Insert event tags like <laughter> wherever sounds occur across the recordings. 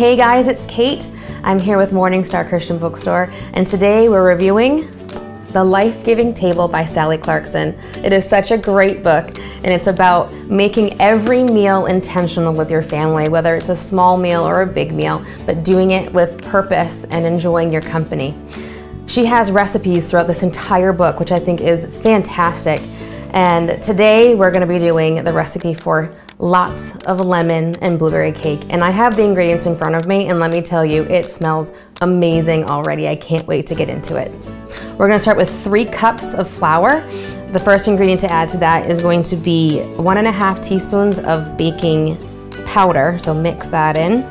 Hey guys, it's Kate. I'm here with Morningstar Christian Bookstore, and today we're reviewing The Life Giving Table by Sally Clarkson. It is such a great book, and it's about making every meal intentional with your family, whether it's a small meal or a big meal, but doing it with purpose and enjoying your company. She has recipes throughout this entire book, which I think is fantastic. And today we're gonna be doing the recipe for lots of lemon and blueberry cake. And I have the ingredients in front of me and let me tell you, it smells amazing already. I can't wait to get into it. We're gonna start with three cups of flour. The first ingredient to add to that is going to be one and a half teaspoons of baking powder, so mix that in.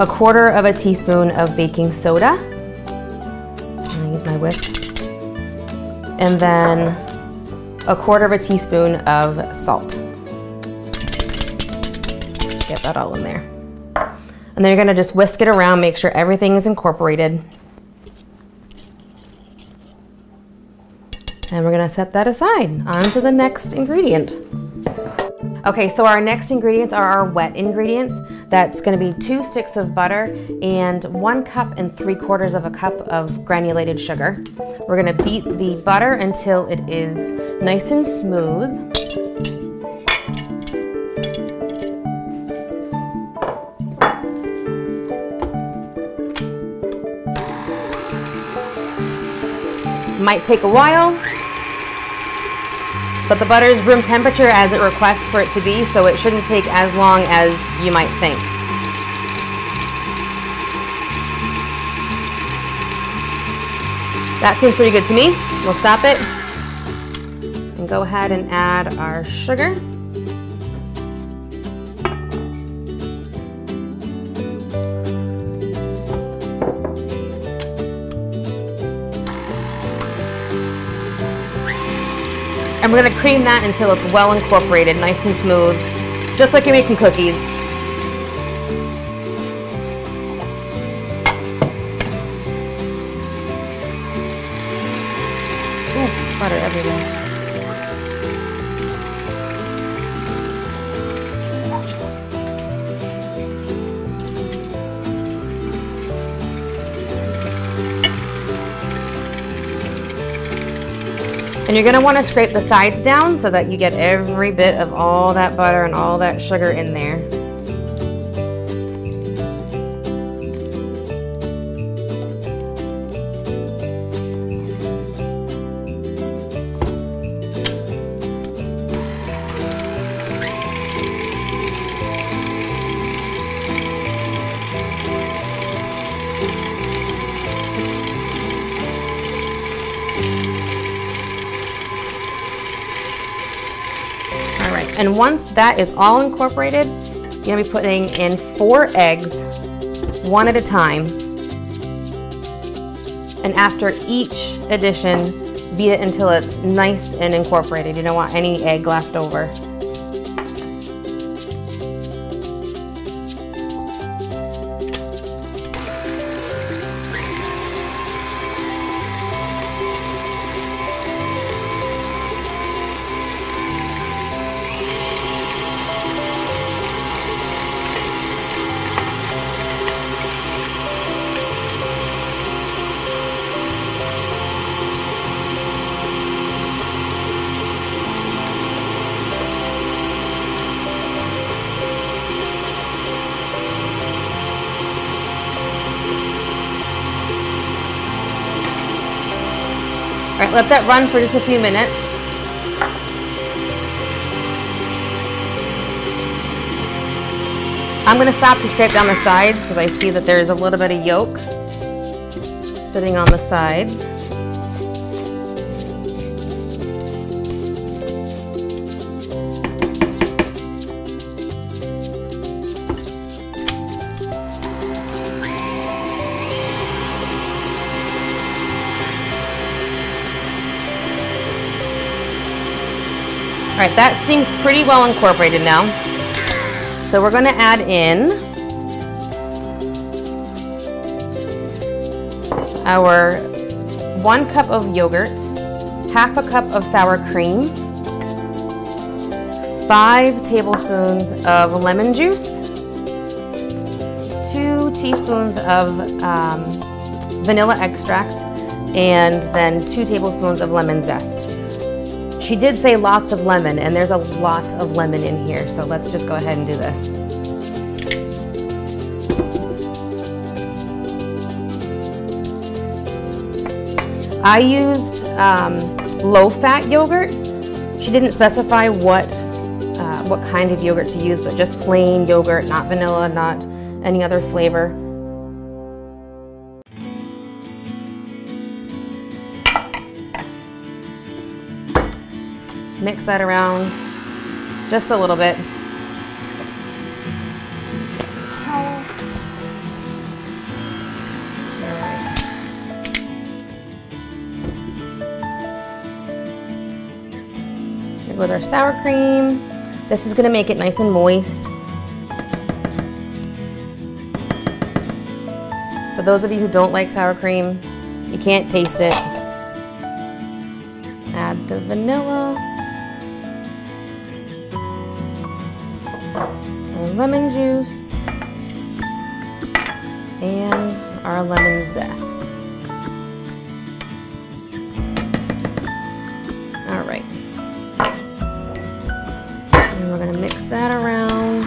A quarter of a teaspoon of baking soda. Gonna use my whisk. And then a quarter of a teaspoon of salt. That all in there. And then you're gonna just whisk it around, make sure everything is incorporated. And we're gonna set that aside. On to the next ingredient. Okay, so our next ingredients are our wet ingredients. That's gonna be two sticks of butter and one cup and three quarters of a cup of granulated sugar. We're gonna beat the butter until it is nice and smooth. Might take a while, but the butter is room temperature as it requests for it to be, so it shouldn't take as long as you might think. That seems pretty good to me. We'll stop it and go ahead and add our sugar. And we're gonna cream that until it's well incorporated, nice and smooth, just like you're making cookies. Ooh, butter everywhere. And you're gonna wanna scrape the sides down so that you get every bit of all that butter and all that sugar in there. And once that is all incorporated, you're gonna be putting in four eggs, one at a time. And after each addition, beat it until it's nice and incorporated. You don't want any egg left over. Let that run for just a few minutes. I'm gonna stop to scrape down the sides because I see that there's a little bit of yolk sitting on the sides. All right, that seems pretty well incorporated now. So we're gonna add in our one cup of yogurt, half a cup of sour cream, five tablespoons of lemon juice, two teaspoons of um, vanilla extract and then two tablespoons of lemon zest. She did say lots of lemon, and there's a lot of lemon in here, so let's just go ahead and do this. I used um, low-fat yogurt. She didn't specify what, uh, what kind of yogurt to use, but just plain yogurt, not vanilla, not any other flavor. Mix that around just a little bit. Here goes our sour cream. This is gonna make it nice and moist. For those of you who don't like sour cream, you can't taste it. Add the vanilla. Lemon juice and our lemon zest. All right. And we're gonna mix that around.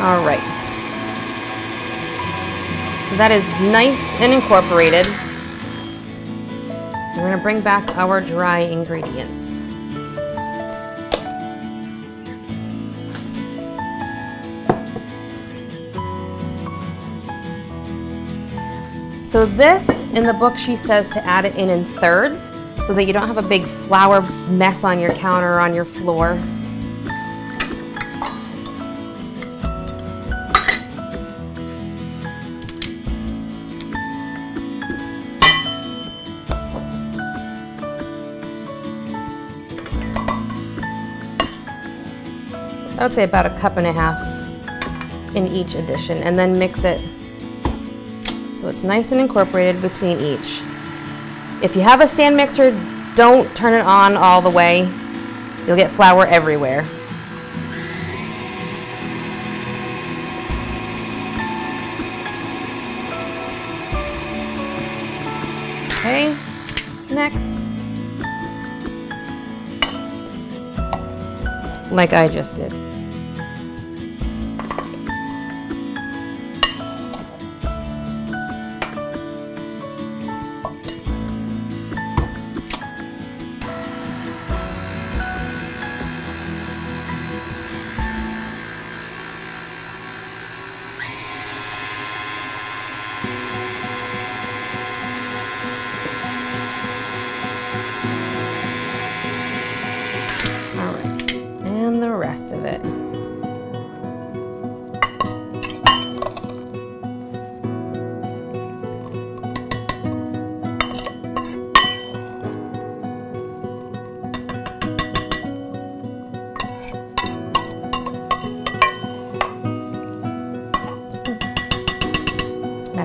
All right. So that is nice and incorporated. Bring back our dry ingredients. So this, in the book, she says to add it in in thirds so that you don't have a big flour mess on your counter or on your floor. I would say about a cup and a half in each addition and then mix it so it's nice and incorporated between each. If you have a stand mixer, don't turn it on all the way. You'll get flour everywhere. Okay, next. like I just did.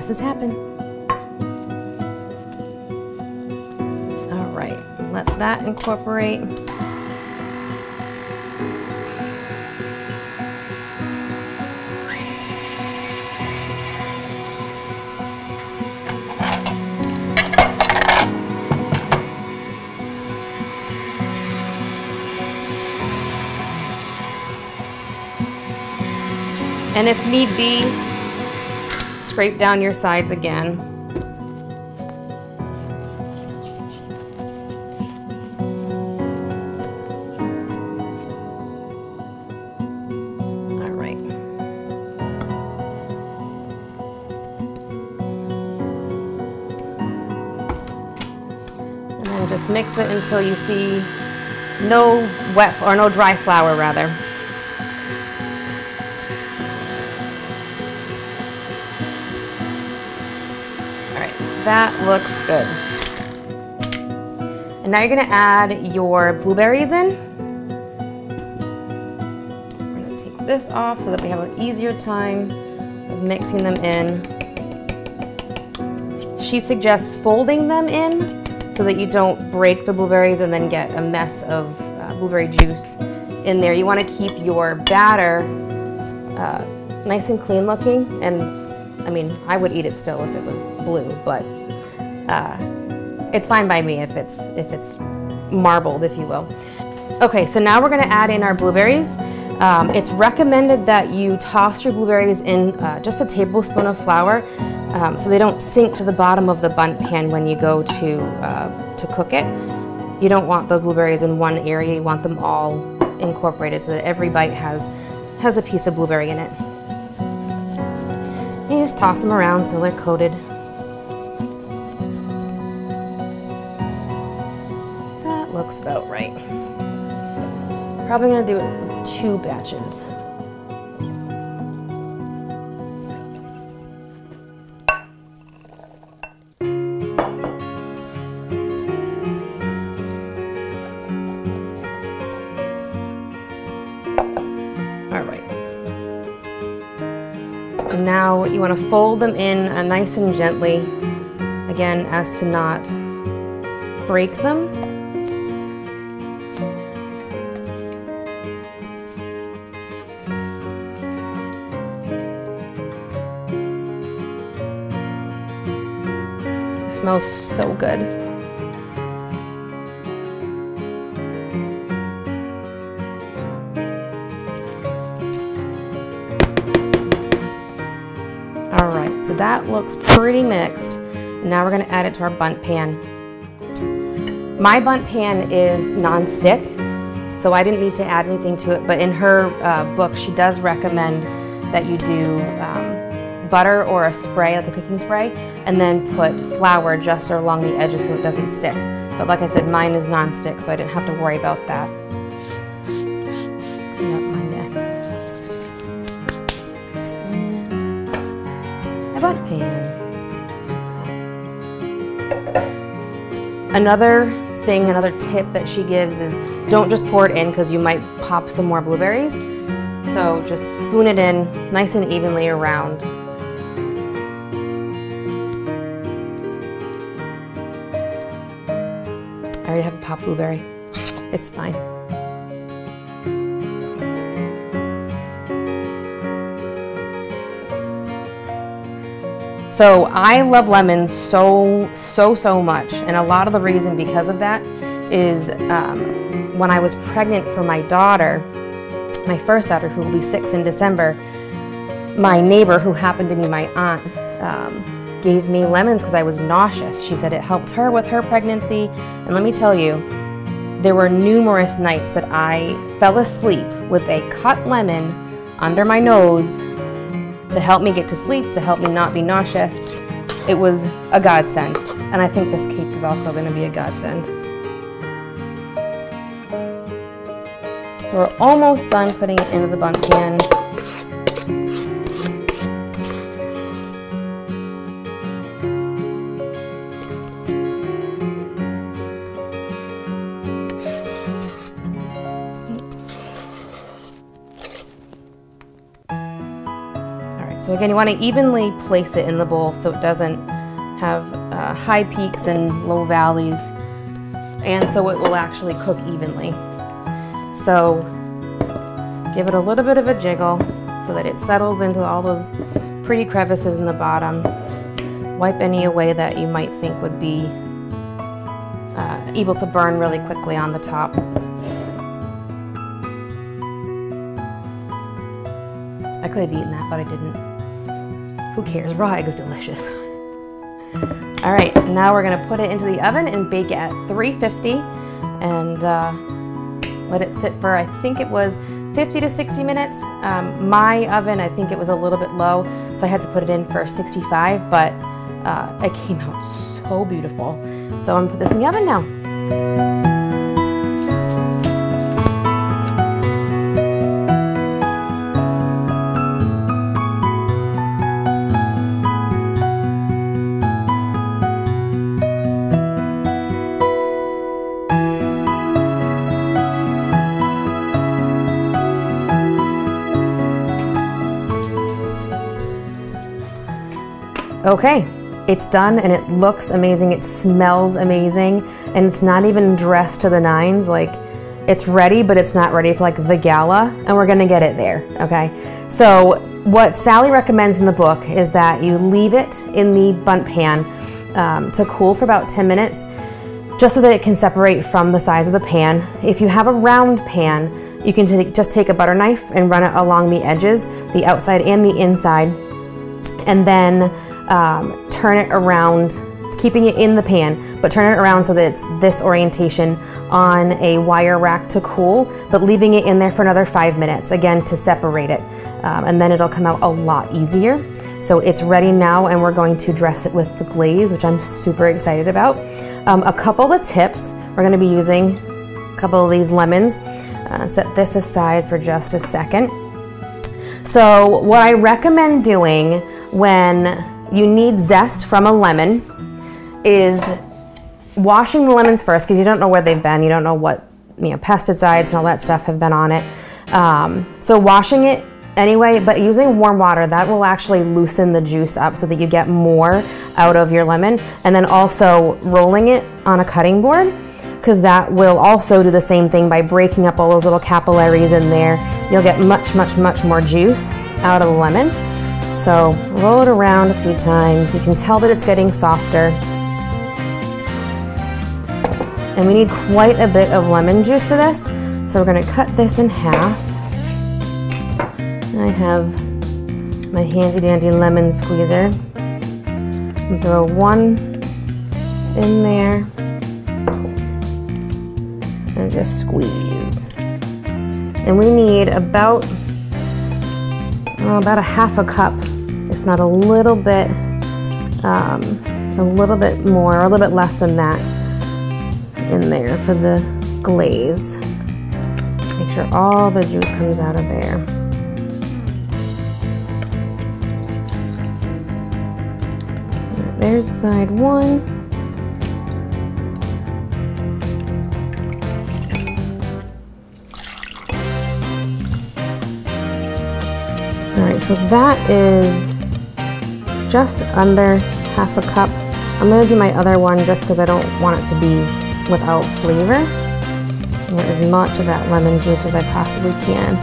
Messes happen. All right, let that incorporate. And if need be, scrape down your sides again. All right. And then just mix it until you see no wet or no dry flour rather. That looks good. And now you're gonna add your blueberries in. We're gonna take this off so that we have an easier time of mixing them in. She suggests folding them in so that you don't break the blueberries and then get a mess of uh, blueberry juice in there. You want to keep your batter uh, nice and clean looking and I mean I would eat it still if it was blue but uh, it's fine by me if it's if it's marbled if you will. Okay so now we're going to add in our blueberries. Um, it's recommended that you toss your blueberries in uh, just a tablespoon of flour um, so they don't sink to the bottom of the Bundt pan when you go to, uh, to cook it. You don't want the blueberries in one area, you want them all incorporated so that every bite has, has a piece of blueberry in it. You just toss them around so they're coated. Looks about right. Probably gonna do it with two batches. All right. Now you want to fold them in uh, nice and gently, again, as to not break them. Smells so good. All right, so that looks pretty mixed. Now we're gonna add it to our Bundt pan. My Bundt pan is non-stick, so I didn't need to add anything to it, but in her uh, book, she does recommend that you do um, butter or a spray, like a cooking spray, and then put flour just along the edges so it doesn't stick. But like I said, mine is non-stick, so I didn't have to worry about that. And a pan. Another thing, another tip that she gives is don't just pour it in because you might pop some more blueberries. So just spoon it in nice and evenly around. Blueberry. It's fine. So I love lemons so, so, so much. And a lot of the reason because of that is um, when I was pregnant for my daughter, my first daughter, who will be six in December, my neighbor, who happened to be my aunt, um, gave me lemons because I was nauseous. She said it helped her with her pregnancy. And let me tell you, there were numerous nights that I fell asleep with a cut lemon under my nose to help me get to sleep, to help me not be nauseous. It was a godsend. And I think this cake is also going to be a godsend. So we're almost done putting it into the Bundt pan. Again, you want to evenly place it in the bowl so it doesn't have uh, high peaks and low valleys, and so it will actually cook evenly. So give it a little bit of a jiggle so that it settles into all those pretty crevices in the bottom. Wipe any away that you might think would be uh, able to burn really quickly on the top. I could have eaten that, but I didn't. Who cares? Raw egg's delicious. <laughs> All right, now we're gonna put it into the oven and bake at 350 and uh, let it sit for, I think it was 50 to 60 minutes. Um, my oven, I think it was a little bit low, so I had to put it in for 65, but uh, it came out so beautiful. So I'm gonna put this in the oven now. Okay, it's done and it looks amazing, it smells amazing, and it's not even dressed to the nines. Like, it's ready, but it's not ready for like the gala, and we're gonna get it there, okay? So, what Sally recommends in the book is that you leave it in the Bundt pan um, to cool for about 10 minutes, just so that it can separate from the size of the pan. If you have a round pan, you can just take a butter knife and run it along the edges, the outside and the inside, and then um, turn it around, keeping it in the pan, but turn it around so that it's this orientation on a wire rack to cool, but leaving it in there for another five minutes, again, to separate it. Um, and then it'll come out a lot easier. So it's ready now and we're going to dress it with the glaze, which I'm super excited about. Um, a couple of tips, we're gonna be using a couple of these lemons. Uh, set this aside for just a second. So what I recommend doing when you need zest from a lemon is washing the lemons first because you don't know where they've been. You don't know what you know pesticides and all that stuff have been on it. Um, so washing it anyway, but using warm water, that will actually loosen the juice up so that you get more out of your lemon. And then also rolling it on a cutting board because that will also do the same thing by breaking up all those little capillaries in there. You'll get much, much, much more juice out of the lemon. So roll it around a few times. You can tell that it's getting softer. And we need quite a bit of lemon juice for this. So we're gonna cut this in half. I have my handy dandy lemon squeezer. And throw one in there and just squeeze. And we need about oh, about a half a cup, if not a little bit, um, a little bit more, or a little bit less than that in there for the glaze. Make sure all the juice comes out of there. There's side one. So that is just under half a cup. I'm gonna do my other one just because I don't want it to be without flavor. As much of that lemon juice as I possibly can.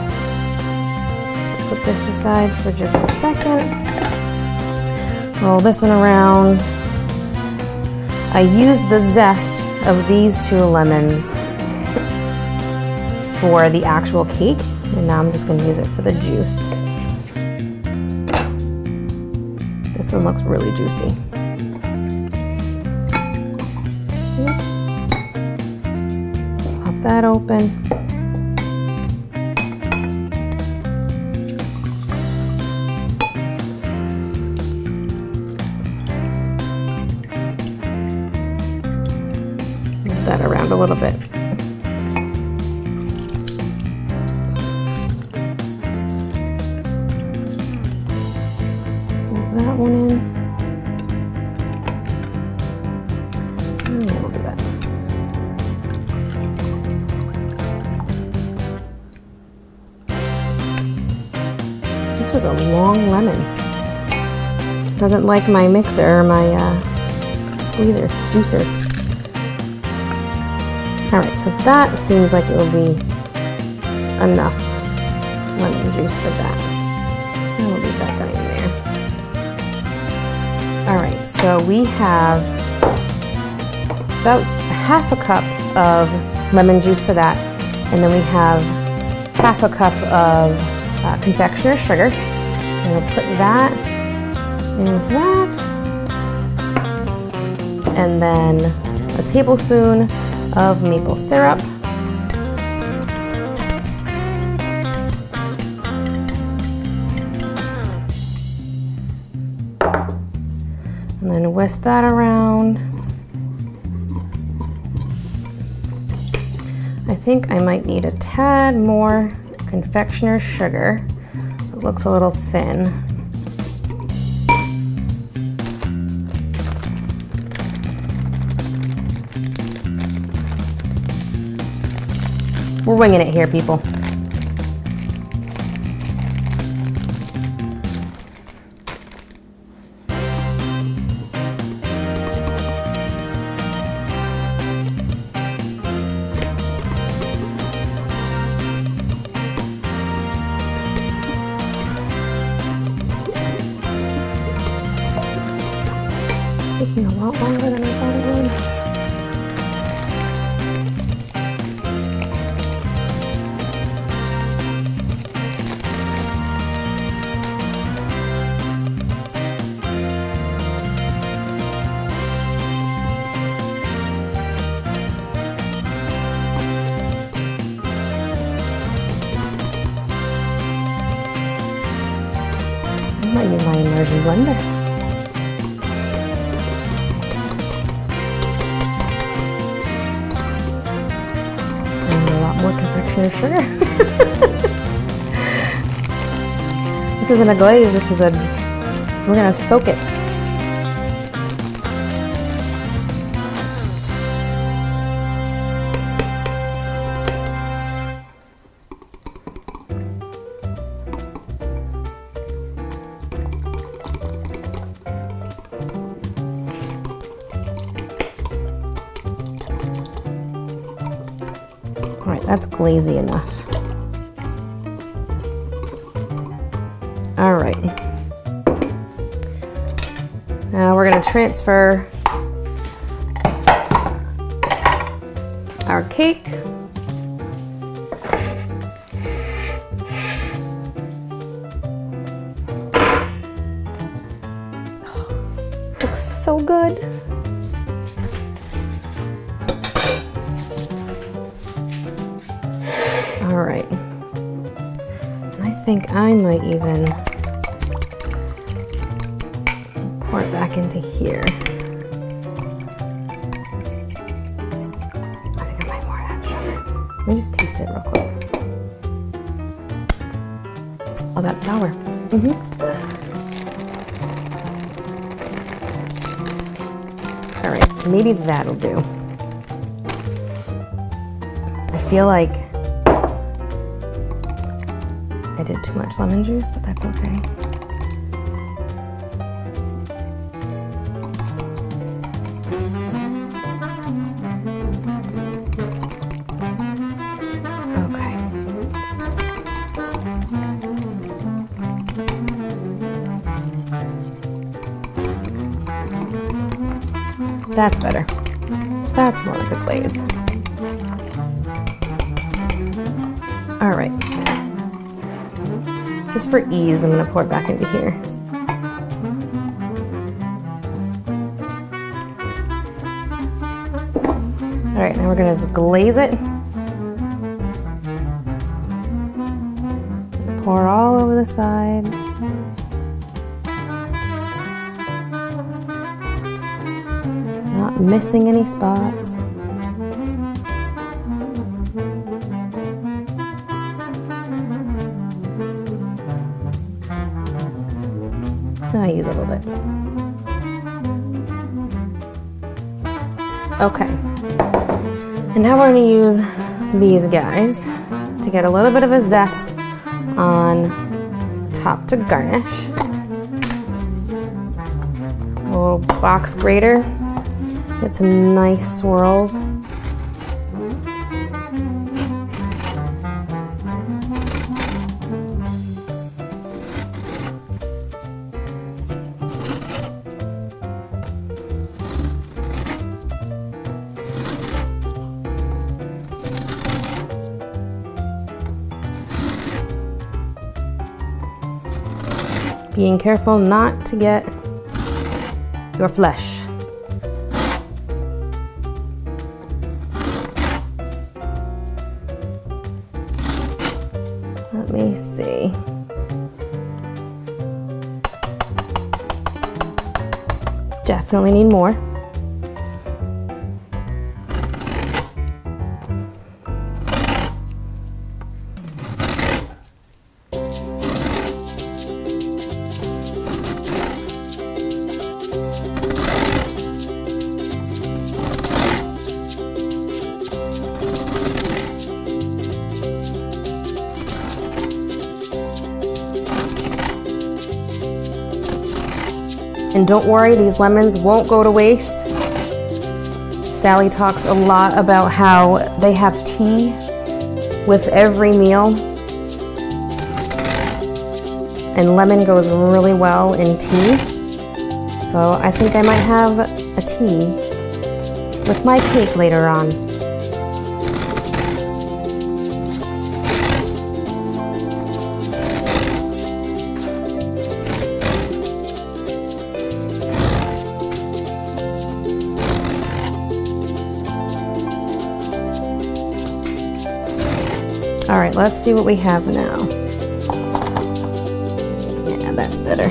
Put this aside for just a second. Roll this one around. I used the zest of these two lemons for the actual cake, and now I'm just gonna use it for the juice. This one looks really juicy. Pop that open. Move that around a little bit. Doesn't like my mixer or my uh, squeezer, juicer. All right, so that seems like it will be enough lemon juice for that. I will leave that guy in there. All right, so we have about half a cup of lemon juice for that, and then we have half a cup of uh, confectioner's sugar. So to put that into that. And then a tablespoon of maple syrup. And then whisk that around. I think I might need a tad more confectioner's sugar. It looks a little thin. We're winging it here, people. I might need my immersion blender. A lot more confectioner's sugar. <laughs> this isn't a glaze, this is a, we're gonna soak it. Transfer our cake. <sighs> looks so good. All right. I think I might even that'll do. I feel like I did too much lemon juice, but that's okay. That's better. That's more like a glaze. All right. Just for ease, I'm gonna pour it back into here. All right, now we're gonna just glaze it. Pour all over the sides. Not missing any spots. I use a little bit. Okay. And now we're going to use these guys to get a little bit of a zest on top to garnish. A little box grater. Get some nice swirls. being careful not to get your flesh. Definitely need more. Don't worry, these lemons won't go to waste. Sally talks a lot about how they have tea with every meal. And lemon goes really well in tea. So I think I might have a tea with my cake later on. Let's see what we have now. Yeah, that's better.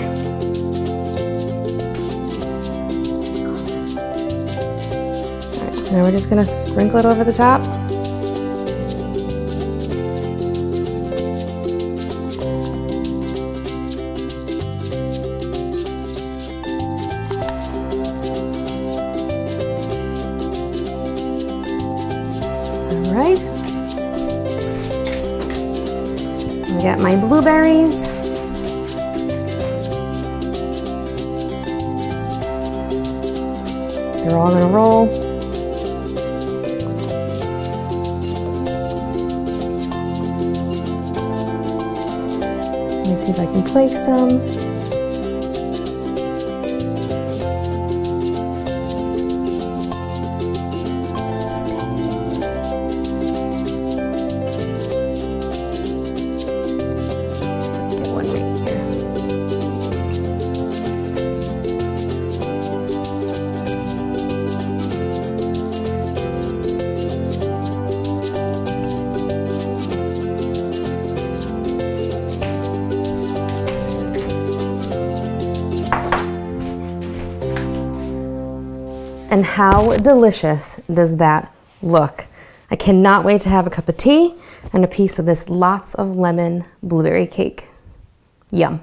So now we're just gonna sprinkle it over the top. Got And how delicious does that look? I cannot wait to have a cup of tea and a piece of this lots of lemon blueberry cake. Yum.